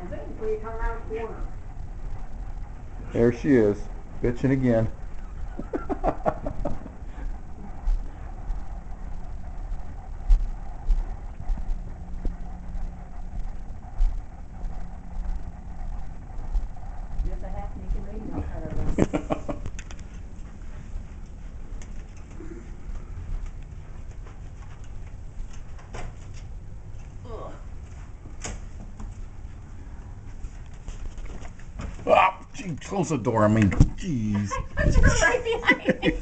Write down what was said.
Before you turn around the corner. There she is, bitching again. Ah, gee, close the door. I mean, jeez. You're right behind me.